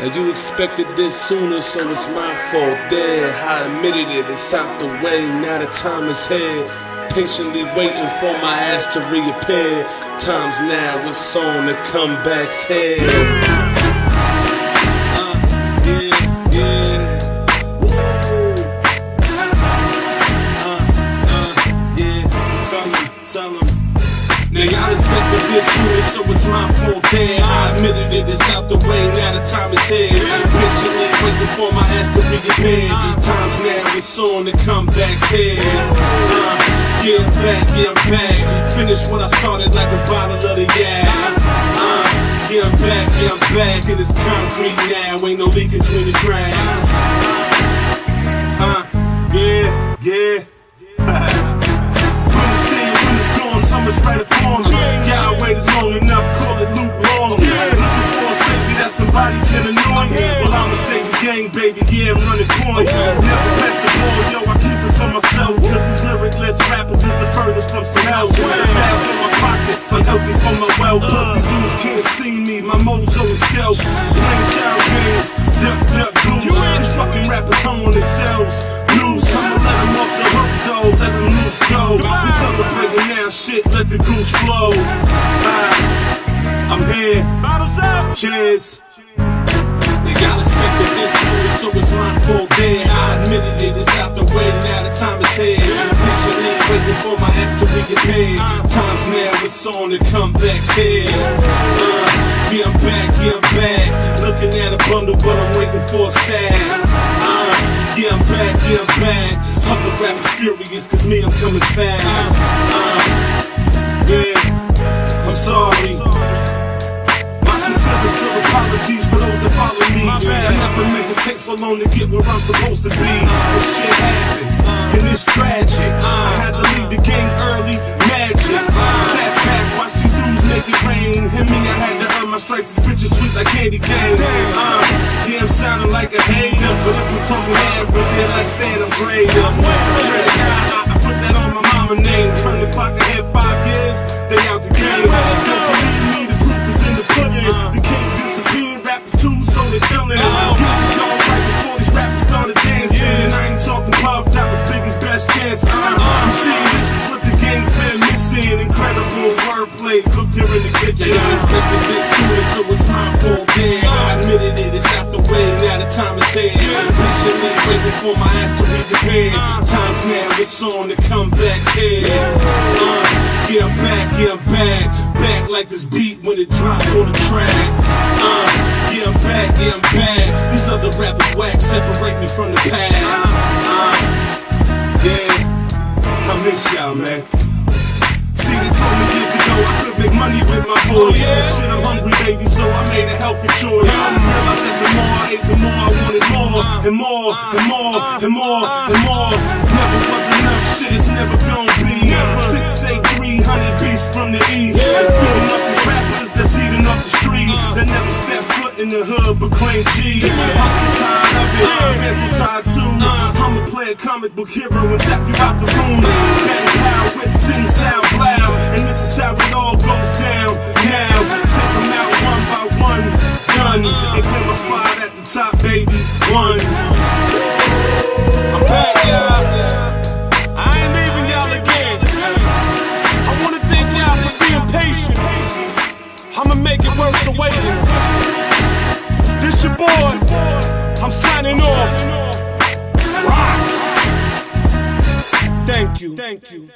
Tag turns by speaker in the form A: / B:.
A: Now you expected this sooner, so it's my fault. There, I admitted it. It's out the way. Now the time is here. Patiently waiting for my ass to reappear. Times now, it's on the comebacks here. This sooner, so it's my fault there. I admitted it, it's out the way, now the time is here. Patiently waiting for my ass to be repaired. Times now, it's on the comebacks here. Uh, I'm back, I'm back. Finish what I started like a bottle of the yak. Uh, I'm back, I'm back. It's concrete now, ain't no leak between the cracks. Uh, yeah, yeah. Gang, baby, yeah, I'm running point. Never pass the ball, yo, I keep it to myself. Cause these lyricless rappers is the furthest from some else. Bad for my pockets, unhealthy for my wealth. Plus these dudes can't see me, my mojo is stealth. Playing child games, duck, duck, goose. These fucking rappers hung on themselves. Loose, I'ma let them off the hook, though, let them loose go. We celebrating now, shit, let the goose flow. I'm here. Cheers. They got expected this soon, so it's my fault there. I admitted it, it's out the way, now the time is here. Patiently waiting for my ass to be paid. Times now, it's on the comebacks here. Uh, yeah, I'm back, yeah, I'm back. Looking at a bundle, but I'm waiting for a stack. Uh, yeah, I'm back, yeah, I'm back. Other rappers furious, cause me, I'm coming fast. Uh, yeah, I'm sorry. So long to get where I'm supposed to be. But shit happens, and it's tragic. I had to leave the game early, magic. Sat back, watched these dudes make it rain. And me, I had to earn my stripes. This bitch is sweet like candy cane. Uh, yeah, I'm sounding like a hater, but if we're talking average, then let's stand up greater. I swear to God, I, I put that on my mama name. Wordplay cooked here in the kitchen. I expected this sooner, so it's my fault then. I admitted it, it's out the way, now the time is here. Patiently waiting for my ass to be prepared. Times now, it's on the comebacks here. Uh, yeah, I'm back, yeah, I'm back. Back like this beat when it dropped on the track. Uh, yeah, I'm back, yeah, I'm back. These other rappers whack, separate me from the past. Uh, yeah, I miss y'all, man. I could make money with my voice. Yeah. Shit, I'm hungry, baby, so I made a healthy choice. Yeah. Realized that the more I ate, the more I wanted more, uh, and more, uh, and more, uh, and more, and more. Never was enough, shit, it's never gonna be. Six, eight, three hundred beats from the east. Feeding up these rappers that's eating up the streets. Uh, that never step foot in the hood, but claim G. I'm so tired of it, uh, fans so tired too. Uh, I'ma play a comic book hero and zap you out the room. Bang pow, top, baby. One. I'm back, y'all. I ain't leaving y'all again. I wanna thank y'all for being patient. I'ma make it worth the waiting. This your boy. I'm signing off. Rox. Thank you. Thank you.